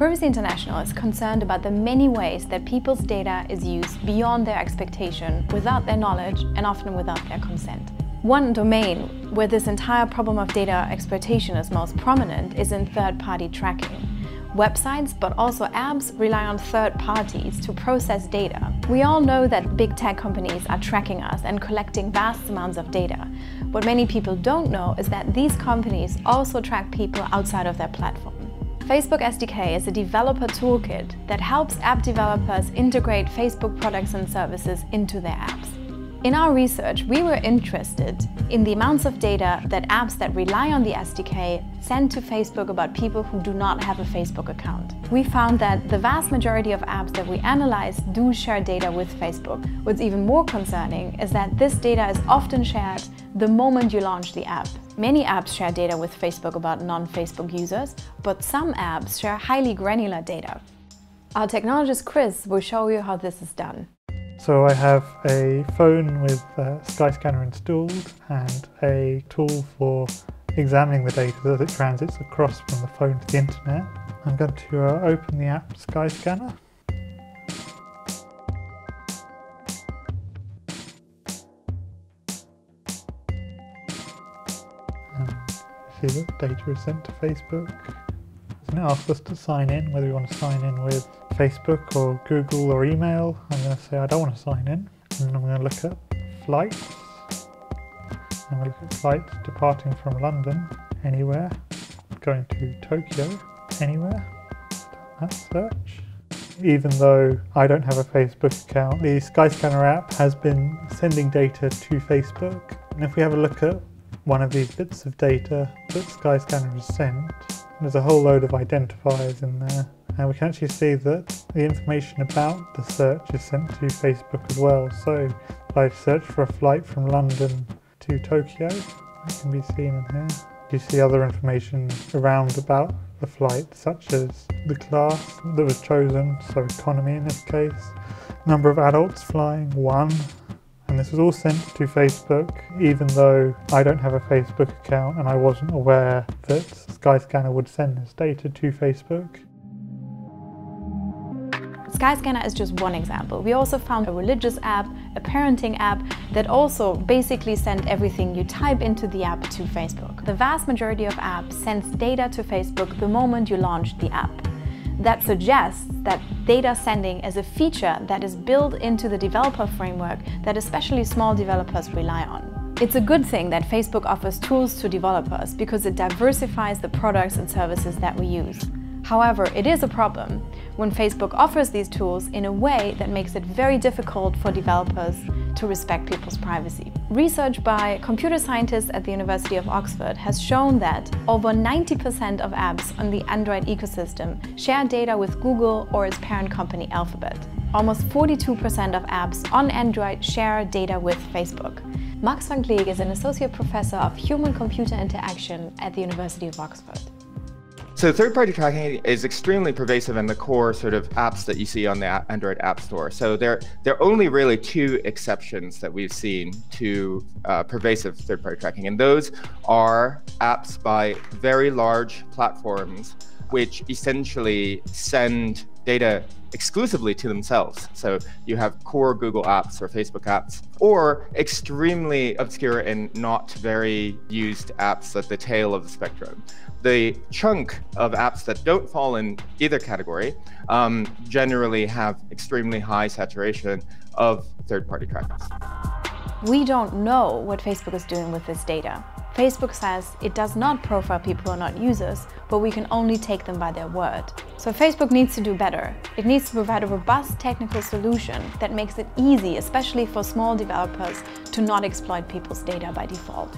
Privacy International is concerned about the many ways that people's data is used beyond their expectation, without their knowledge, and often without their consent. One domain where this entire problem of data exploitation is most prominent is in third-party tracking. Websites, but also apps, rely on third parties to process data. We all know that big tech companies are tracking us and collecting vast amounts of data. What many people don't know is that these companies also track people outside of their platform. Facebook SDK is a developer toolkit that helps app developers integrate Facebook products and services into their apps. In our research, we were interested in the amounts of data that apps that rely on the SDK send to Facebook about people who do not have a Facebook account. We found that the vast majority of apps that we analyzed do share data with Facebook. What's even more concerning is that this data is often shared the moment you launch the app. Many apps share data with Facebook about non-Facebook users, but some apps share highly granular data. Our technologist Chris will show you how this is done. So I have a phone with Skyscanner installed and a tool for examining the data as it transits across from the phone to the internet. I'm going to uh, open the app Skyscanner. And see that data is sent to Facebook. It's now asked us to sign in, whether we want to sign in with Facebook or Google or email. I'm going to say I don't want to sign in. And I'm going to look at flights. I'm going to look at flights departing from London, anywhere. Going to Tokyo, anywhere. That search. Even though I don't have a Facebook account, the Skyscanner app has been sending data to Facebook. And if we have a look at one of these bits of data that Skyscanner has sent, there's a whole load of identifiers in there. And we can actually see that the information about the search is sent to Facebook as well. So if I search for a flight from London to Tokyo, it can be seen in here. You see other information around about the flight, such as the class that was chosen, so economy in this case, number of adults flying, one, and this was all sent to Facebook even though I don't have a Facebook account and I wasn't aware that Skyscanner would send this data to Facebook. Skyscanner is just one example. We also found a religious app, a parenting app that also basically send everything you type into the app to Facebook. The vast majority of apps sends data to Facebook the moment you launch the app. That suggests that data sending is a feature that is built into the developer framework that especially small developers rely on. It's a good thing that Facebook offers tools to developers because it diversifies the products and services that we use. However, it is a problem when Facebook offers these tools in a way that makes it very difficult for developers to respect people's privacy. Research by computer scientists at the University of Oxford has shown that over 90% of apps on the Android ecosystem share data with Google or its parent company Alphabet. Almost 42% of apps on Android share data with Facebook. Max Van Kleek is an associate professor of human-computer interaction at the University of Oxford. So third-party tracking is extremely pervasive in the core sort of apps that you see on the Android App Store. So there, there are only really two exceptions that we've seen to uh, pervasive third-party tracking, and those are apps by very large platforms which essentially send data exclusively to themselves. So you have core Google apps or Facebook apps, or extremely obscure and not very used apps at the tail of the spectrum. The chunk of apps that don't fall in either category um, generally have extremely high saturation of third-party trackers. We don't know what Facebook is doing with this data. Facebook says it does not profile people who are not users, but we can only take them by their word. So Facebook needs to do better. It needs to provide a robust technical solution that makes it easy, especially for small developers, to not exploit people's data by default.